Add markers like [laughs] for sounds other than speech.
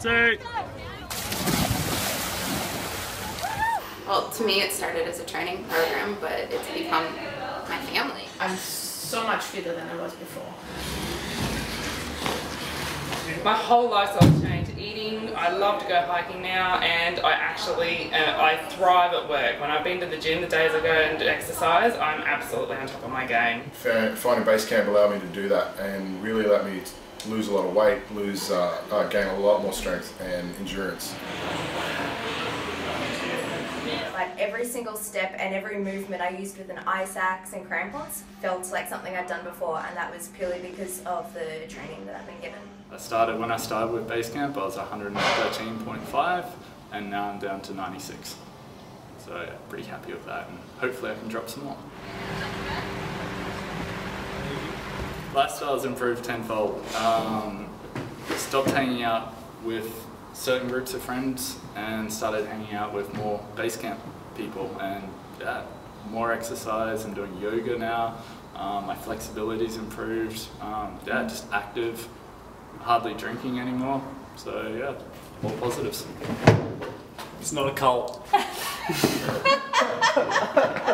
Three, two. Well, to me, it started as a training program, but it's become my family. I'm so much fitter than I was before. My whole lifestyle's changed. Eating, I love to go hiking now, and I actually uh, I thrive at work. When I've been to the gym, the days I go and exercise, I'm absolutely on top of my game. Finding base camp allowed me to do that and really let me lose a lot of weight, lose, uh, uh, gain a lot more strength and endurance. Like every single step and every movement I used with an ice axe and crampons felt like something I'd done before, and that was purely because of the training that I've been given. I started when I started with Basecamp, I was 113.5 and now I'm down to 96. So yeah, pretty happy with that and hopefully I can drop some more. Lifestyle's improved tenfold. Um, stopped hanging out with certain groups of friends and started hanging out with more base camp people and yeah, more exercise. I'm doing yoga now. Um, my flexibility's improved. Um, yeah, just active hardly drinking anymore. So yeah, all positives. It's not a cult. [laughs]